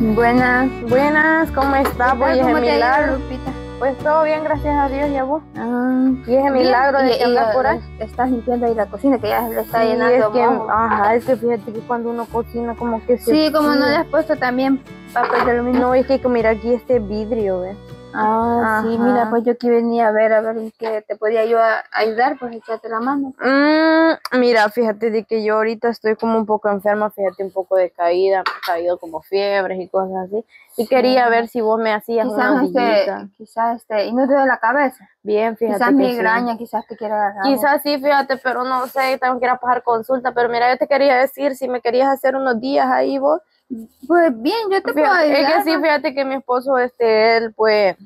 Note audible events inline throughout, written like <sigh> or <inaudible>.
Buenas. Buenas, ¿cómo estás? ¿Cómo Pues te ido, milagro. Lupita? Pues todo bien, gracias a Dios, y a vos. Ah, Y ese milagro de que andas por ahí. Estás limpiando ahí la cocina que ya le está Sí, llenando es que, ajá, es que fíjate que cuando uno cocina como que se... Sí, como no le has puesto también papel de aluminio. No, es que mira aquí este vidrio, ¿ves? Ah, sí, mira, pues yo aquí venía a ver, a ver en qué te podía yo a- ayudar, pues echarte la mano. Mm, mira, fíjate de que yo ahorita estoy como un poco enferma, fíjate, un poco de caída, me ha caído como fiebres y cosas así. Y quería ver si vos me hacías una Quizás este, orillita. quizás este, y no te duele la cabeza. Bien, fíjate Quizás que sí. migraña, quizás te quiera agarrar. Quizás sí, fíjate, pero no sé, tengo que ir a pasar consulta. Pero mira, yo te quería decir si me querías hacer unos días ahí vos. Pues bien, yo te puedo ayudar. es que sí, fíjate que mi esposo, este, él, pues,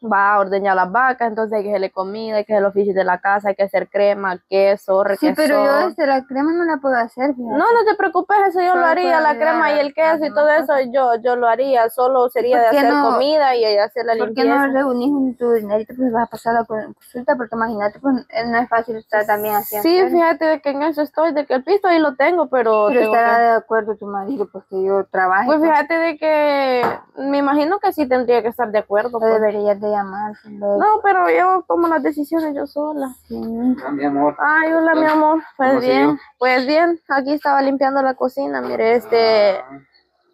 va a ordeñar las vacas, entonces hay que hacerle comida, hay que hacer los oficios de la casa, hay que hacer crema, queso, Sí, requesón. pero yo este, la crema no la puedo hacer, fíjate. No, no te preocupes, eso yo Solo lo haría, la crema y el queso y todo eso, yo, yo lo haría, solo sería de ¿Por qué hacer no- comida y hacer la ¿Por qué limpieza. no reunís un- tu dinerito? Pues vas a pasar la consulta, porque imagínate, pues eh, no es fácil estar también así. Sí, fíjate de que en eso estoy, de que el pisto ahí lo tengo, pero, Pero tengo que- estará de acuerdo tu marido, pues que yo trabajo. Pues fíjate de que me imagino que sí tendría que estar de acuerdo. Pues. deberías de llamar. No, pero yo tomo las decisiones yo sola. Sí. Ah, mi amor. Ay, hola, mi amor. Pues ¿Cómo bien, pues bien. Aquí estaba limpiando la cocina. Mire, este,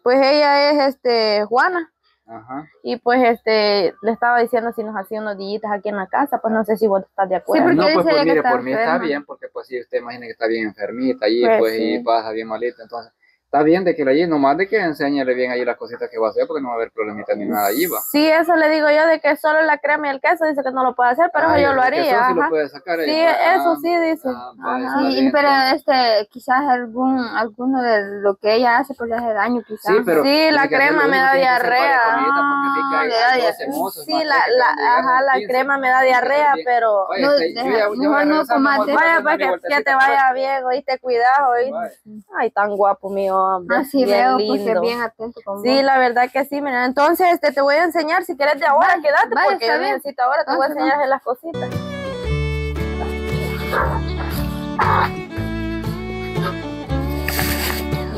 pues ella es, este, Juana. Ajá. Y pues, este, le estaba diciendo si nos hacía unos días aquí en la casa. Pues no sé si vos estás de acuerdo. porque no, pues, pues mire, está por mí está bien, porque pues si usted imagina que está bien enfermita allí, Pues, pues, sí. y pasa bien malita, entonces está bien de que la allí, nomás de que enséñale bien allí las cositas que va a hacer, porque no va a haber problemita ni nada allí, va. Sí, eso le digo yo de que solo la crema y el queso dice que no lo puede hacer, pero Ay, eso yo lo haría. sí lo puede sacar Sí, pues, eso ah, sí dice. ah, vaya, Ajá. Sí, pero este, quizás algún, alguno de lo que ella hace, pues le hace daño, quizás. Sí, pero Sí, la crema lo me da diarrea. sí que hay- Ah, hay le da 12 mozos, Sí, más la, ajá, la 15. crema me da diarrea, pero mejor no comas vaya para mi que, te pues. vaya bien, oíste, cuidado, oíste. Ay, tan guapo, mi hombre. Así bien veo, pues que lindo. bien atento con Sí, vos. la verdad que sí, mira, entonces este, te voy a enseñar, si quieres de ahora, quédate, porque está yo bien. necesito ahora, te voy a enseñar las cositas.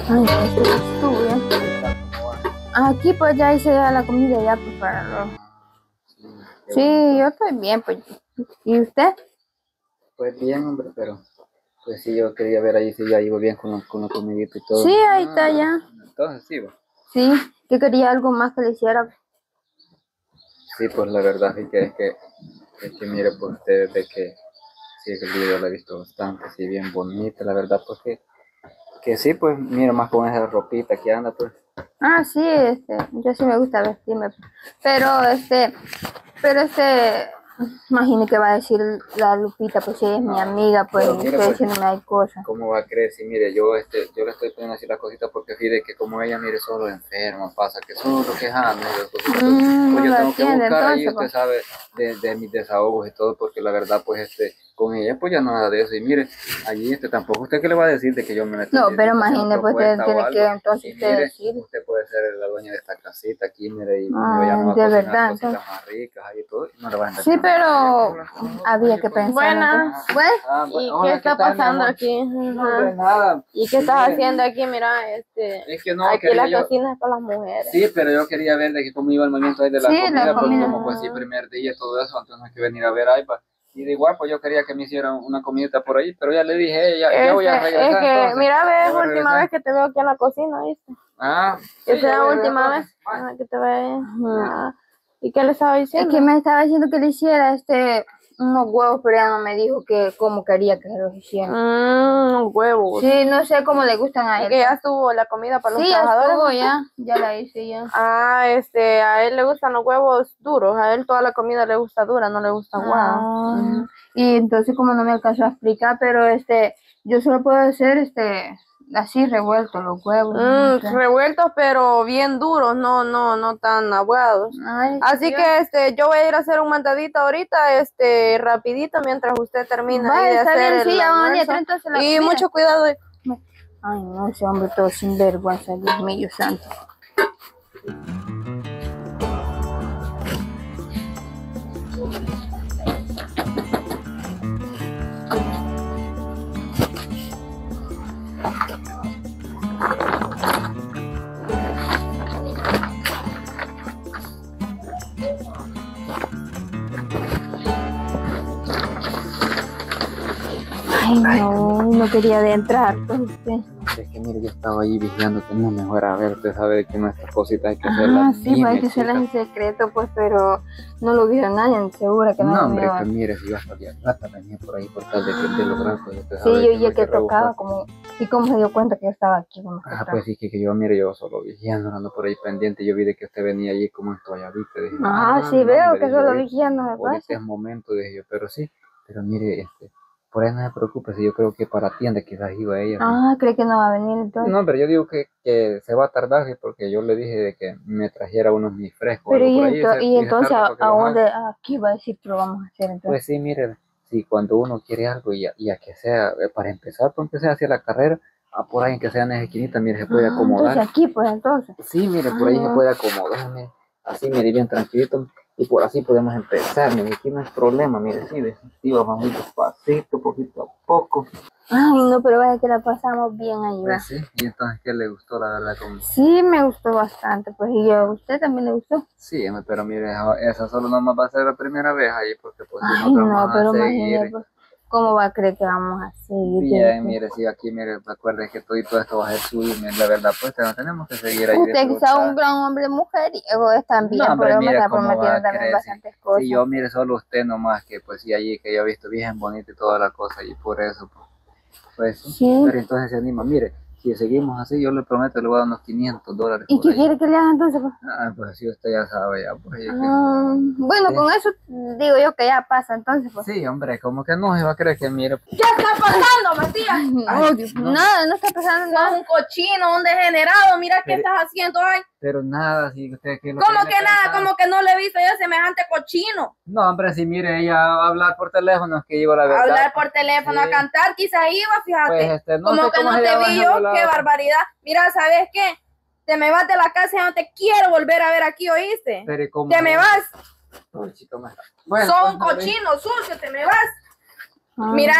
Ay, este. Aquí pues ya hice ya la comida ya pues para los... Sí, yo estoy bien pues. ¿Y usted? Pues bien, hombre, pero pues sí, yo quería ver ahí si ya iba bien con, la- con la comidita y todo. Sí, ahí está ya. Entonces sí, va. Sí, yo quería algo más que le hiciera. Sí, pues la verdad que es que, es que mire por ustedes de que sí, el video la he visto bastante, sí, bien bonita, la verdad, pues que, que sí, pues mira más con esa ropita que anda, pues. Ah, sí, este, yo sí me gusta vestirme. Pero este, pero este, imagine que va a decir la Lupita, pues si ella es mi amiga, pues Pero mire, estoy pues, diciéndome hay cosas. ¿Cómo va a creer? Sí, mire, yo este, yo le estoy poniendo así las cositas porque fíjate que como ella, mire, solo enferma, pasa que solo quejando, cositas, pues, Mm, pues yo tengo que buscar ahí, entonces, usted pues. sabe, de, de mis desahogos y todo, porque la verdad, pues, este, con ella, pues ya nada de eso, y mire, allí, este, tampoco usted que le va a decir de que yo me meto No, pero imagine, pues, propuesta tiene que entonces y usted mire, decir. usted puede ser la dueña de esta casita aquí, mire, y me Ay, voy a no de verdad, cositas entonces. más ricas ahí y todo, y no le van a Sí, pero había que pensar. Buenas. entonces. Bueno, Ah, ¿Y bueno, qué hola, está tal, mi pasando aquí? No, nada. ¿Y qué estás Mire, haciendo aquí? Mira, este, Es que no, aquí la yo- cocina es para las mujeres. Sí, pero yo quería ver de que cómo iba el movimiento ahí de la Sí, la comida, porque comida. como pues sí, primer día y todo eso, entonces hay que venir a ver ahí, pa- Y de igual, pues yo quería que me hicieran una comidita por ahí, pero ya le dije, ya, ya voy a regresar. es que, entonces. mira, ve, es última regresar. vez que te veo aquí en la cocina, ¿viste? Ah, Esa sí, es la última vez ah, que te veo. Ah, ¿Y qué le estaba es diciendo? que me estaba diciendo que le hiciera este unos huevos, pero ya no me dijo que cómo quería que se los hiciera. Mmm, huevos. Sí, no sé cómo le gustan a él. que ya estuvo la comida para los Sí, trabajadores. estuvo, ya, ya la hice ya. Ah, este, a él le gustan los huevos duros, a él toda la comida le gusta dura, no le gusta. Ah, Y entonces como no me alcanzó a explicar, pero este, yo solo puedo hacer este, así revuelto los huevos. Mm, revueltos pero bien duros, no, no, no tan aguados. Ay, Así que este, yo voy a ir a hacer un mandadito ahorita, este, rapidito mientras usted termina de hacer bien, el sí, almuerzo. la Y mucho cuidado. Ay, no, ese hombre todo sinvergüenza, Dios mío santo. Ay, no, no quería de entrar. Pues, este. Es que mire, yo estaba ahí vigilando que no mejor a ver, usted sabe que nuestras cositas hay que Ah, hacerlas sí, pues hay que hacerlas en secreto, pues, pero no lo vio nadie, seguro que no, No, lo hombre, que mire, si yo hasta de plata venía por ahí por tal de que de lograr, pues usted Sí, yo ya que rebuscar. tocaba, como, y cómo se dio cuenta que yo estaba aquí. Que Ah, pues sí, que, que yo, mire, yo solo vigilando, ando por ahí pendiente, yo vi de que usted venía allí como en toalladita, dije, Ah, sí, no, veo hombre, que solo vigilando me pasa. es momento, dije yo, pero sí, pero mire, este, por ahí no se preocupe, si yo creo que para tienda quizás iba ella. ¿no? Ah, cree que no va a venir entonces. No, pero yo digo que, que se va a tardar, porque yo le dije de que me trajera unos mis frescos. pero y, ento- se- y entonces, ¿a, a dónde? Aquí va a decir que lo vamos a hacer entonces. Pues sí, mire, si cuando uno quiere algo y a, y a que sea, eh, para empezar, para empezar hacia la carrera, a por ahí en que sea en esa esquinita, mire, se puede Ah, acomodar. entonces aquí, pues entonces. Sí, mire, por ahí se Ah. puede acomodar, mire. Así, mire, bien tranquilito. Y por así podemos empezar, mire, aquí no hay problema, mire, sí, desactiva, vamos despacito, poquito a poco. Ay, no, pero vaya que la pasamos bien ahí. Pues sí, y entonces, ¿qué le gustó, la verdad? Como... Sí, me gustó bastante, pues, y a usted también le gustó. Sí, pero mire, esa solo nomás va a ser la primera vez ahí, porque pues Ay, no, pero a seguir. imagínate, pues, ¿cómo va a creer que vamos a seguir? Bien, mire, sí, aquí, mire, recuerde que todo, y todo esto va a ser suyo, mire, la verdad, pues no tenemos que seguir ahí. Usted disfrutar. un gran hombre mujeriego es también, No, hombre, pero me mira está prometiendo también creer, bastantes cosas. Sí, yo mire solo usted nomás, que pues sí, allí que yo he visto bien bonito y toda la cosa, y por eso, pues, pues sí. Sí. Pero entonces se anima, mire, si seguimos así, yo le prometo, le voy a dar unos 500 dólares. ¿Y qué ahí. quiere que le haga entonces? pues? Ah, pues sí, usted ya sabe, ya, pues. ya que- Ah, bueno, Sí. con eso digo yo que ya pasa entonces. Pues. Sí, hombre, como que no se va a creer que mire, pues, ¿Qué está pasando, Matías? <laughs> Ay, Dios, no. Nada, no está pasando nada. un cochino, un degenerado. Mira qué estás haciendo ahí. Pero nada, si usted que lo ¿Cómo que nada? ¿Cómo que no le he visto yo semejante cochino? No, hombre, si mire, ella va a hablar por teléfono, es que iba la verdad. Hablar por teléfono, Sí. a cantar, quizás iba, fíjate. Pues, este, no Como sé que cómo no se te vi yo, qué barbaridad. Mira, ¿sabes qué? Te me vas de la casa y no te quiero volver a ver aquí, ¿oíste? Pero ¿y cómo? Te me vas. Uy, chico, me- Bueno, Sos un pues, cochino sucio, te me vas. Ah. Mira,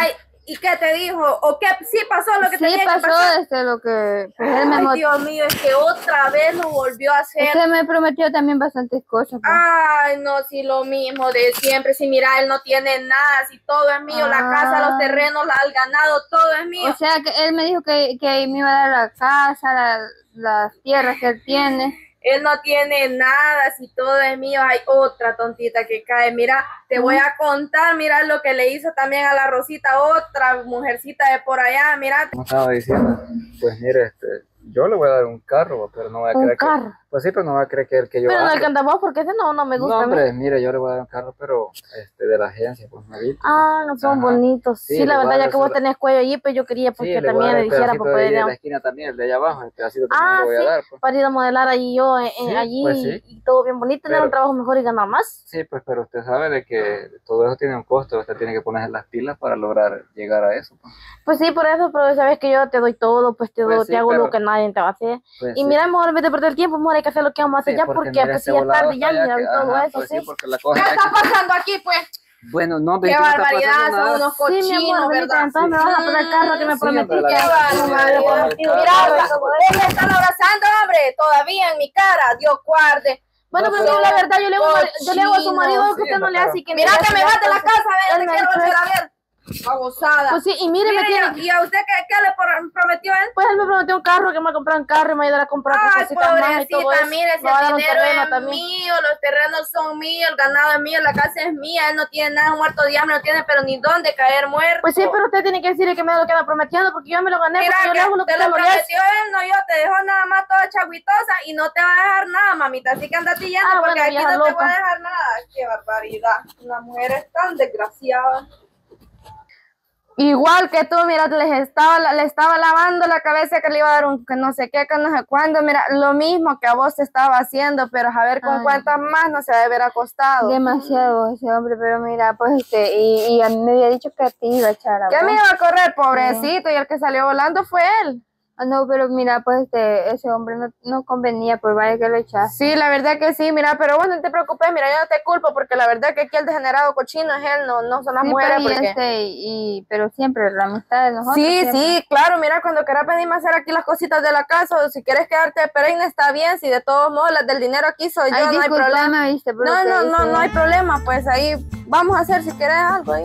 ¿y qué te dijo? ¿O qué sí pasó lo que sí tenía que pasó pasar? desde lo que pues, él me, Ay, mot- Dios mío, es que otra vez lo volvió a hacer. que me prometió también bastantes cosas. pues. Ay, no, si lo mismo de siempre, si mira, él no tiene nada, si todo es mío, la Ah. casa, los terrenos, la- el ganado, todo es mío. O sea, que él me dijo que, que me iba a dar la casa, la- las tierras que él tiene. Él no tiene nada, si todo es mío, hay otra tontita que cae. Mira, te voy a contar, mira lo que le hizo también a la Rosita, otra mujercita de por allá, mira. Como estaba diciendo, pues mire, este, yo le voy a dar un carro, pero no voy a Un creer carro. que... Pues sí, pero no voy a creer que el que yo Pero no ando. el canta vos, porque ese no, no me No, gusta a mí. hombre, mire, yo le voy a dar un carro, pero este, de la agencia, pues me vi. Ah, no son Ajá. bonitos. Sí, Sí, la a verdad, ya que vos tenés cuello allí, pues yo quería voy a también le dijera pedacito para poder de a- la esquina también, el de allá abajo, el pedacito también Ah, le voy a sí, dar, pues. para ir a modelar allí yo, en- en- Sí, allí pues sí. y todo bien bonito, tener Pero- un trabajo mejor y ganar más. Sí, pues, pero usted sabe de que todo eso tiene un costo, usted tiene que ponerse las pilas para lograr llegar a eso. Pues, Pues sí, por eso, pero sabes que yo te doy todo, pues te, Pues doy- sí, te hago pero- lo que nadie te va a hacer. Pues y sí. mira, mejor vez de perder el tiempo, mejor hay que hacer lo que vamos a hacer Sí, ya, porque, pues este ya es tarde ya, mira, que- todo ajá, eso, pues sí. porque la cosa ¿Qué es está que- pasando aquí, pues? Bueno, no, Qué barbaridad, son unos Sí, mi cochinos, amor, ¿verdad? entonces me vas a poner el carro que me Sí, Qué barbaridad. Mira, me están abrazando, hombre, todavía en mi cara, Dios guarde. Bueno, No, pero pero- la verdad, yo le hago, yo le hago a su marido que usted no le hace. Mira me que me vas de la casa, ven, te quiero volver a ver. Abusada. Pues sí, y mire, me tiene ¿y a usted qué, qué le prometió él? Pues él me prometió un carro, que me va a comprar un carro y me va a ayudar a comprar Ay, más y todo pobrecita, eso. mire, si el dinero es también. mío, los terrenos son míos, el ganado es mío, la casa es mía, él no tiene nada, un muerto de hambre no tiene, pero ni dónde caer muerto. Pues sí, pero usted tiene que decirle que me lo queda prometiendo porque yo me lo gané, Mira porque yo le que lo que te lo prometió él, no yo, te dejó nada más toda chaguitosa y no te va a dejar nada, mamita, así que andate yendo Ah, porque bueno, aquí no te va a dejar nada. Qué barbaridad, una mujer es tan desgraciada. Igual que tú, mira, les estaba, le estaba lavando la cabeza que le iba a dar un que no sé qué, que no sé cuándo. Mira, lo mismo que a vos te estaba haciendo, pero a ver con Ay. cuántas más no se debe haber acostado. Demasiado ese hombre, pero mira, pues este, y, y a mí me había dicho que a ti iba a echar a ¿Qué me iba a correr, pobrecito? Y el que salió volando fue él. Ah, no, pero mira, pues este, ese hombre no, no convenía, pues vaya que lo echaste. Sí, la verdad que sí, mira, pero bueno, no te preocupes, mira, yo no te culpo porque la verdad que aquí el degenerado cochino es él, no, no son las Sí, mujeres. pero, porque- este, y, pero siempre la amistad de nosotros. Sí, siempre. sí, claro, mira, cuando quieras venirme a hacer aquí las cositas de la casa o si quieres quedarte de perenne está bien, si de todos modos las del dinero aquí soy yo, no hay problema. viste, por No, no, no, no hay problema, pues ahí vamos a hacer si quieres algo ahí.